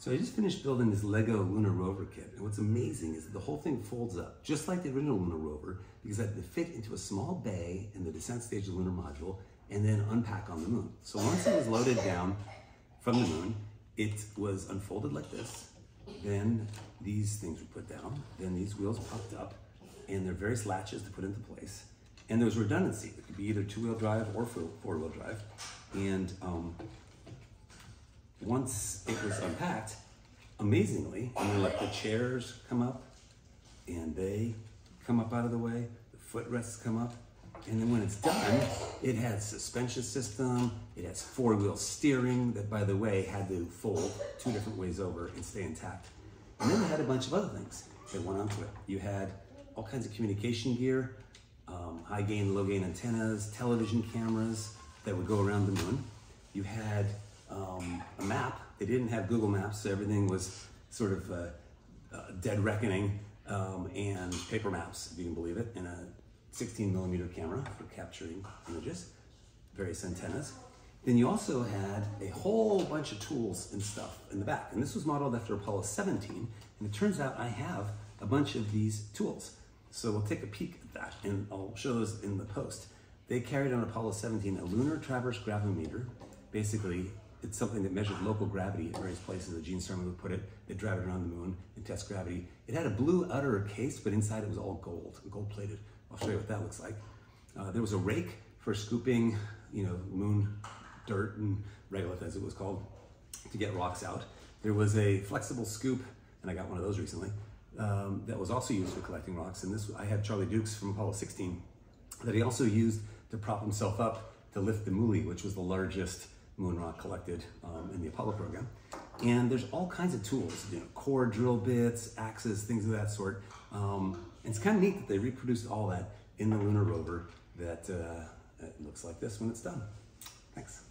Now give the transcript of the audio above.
So I just finished building this Lego Lunar Rover kit, and what's amazing is that the whole thing folds up, just like the original Lunar Rover, because I had to fit into a small bay in the descent stage of the lunar module, and then unpack on the moon. So once it was loaded down from the moon, it was unfolded like this. Then these things were put down. Then these wheels popped up, and there are various latches to put into place. And there was redundancy. It could be either two-wheel drive or four-wheel drive. And um, once it was unpacked, amazingly, you know, like the chairs come up, and they come up out of the way. The footrests come up, and then when it's done, it has suspension system, it has four-wheel steering that, by the way, had to fold two different ways over and stay intact. And then it had a bunch of other things that went onto it. You had all kinds of communication gear, um, high gain, low gain antennas, television cameras that would go around the moon. You had. They didn't have Google Maps, so everything was sort of a, a dead reckoning um, and paper maps, if you can believe it, in a 16 millimeter camera for capturing images, various antennas. Then you also had a whole bunch of tools and stuff in the back. And this was modeled after Apollo 17. And it turns out I have a bunch of these tools. So we'll take a peek at that and I'll show those in the post. They carried on Apollo 17 a lunar traverse gravimeter. Basically, it's something that measured local gravity at various places that Gene Cernan would put it. They drive it around the moon and test gravity. It had a blue outer case, but inside it was all gold, gold plated. I'll show you what that looks like. Uh, there was a rake for scooping, you know, moon dirt and regolith as it was called, to get rocks out. There was a flexible scoop, and I got one of those recently, um, that was also used for collecting rocks. And this, I had Charlie Duke's from Apollo 16 that he also used to prop himself up to lift the Muley, which was the largest moon rock collected um, in the Apollo program. And there's all kinds of tools, you know, core drill bits, axes, things of that sort. Um, it's kind of neat that they reproduced all that in the lunar rover that uh, looks like this when it's done. Thanks.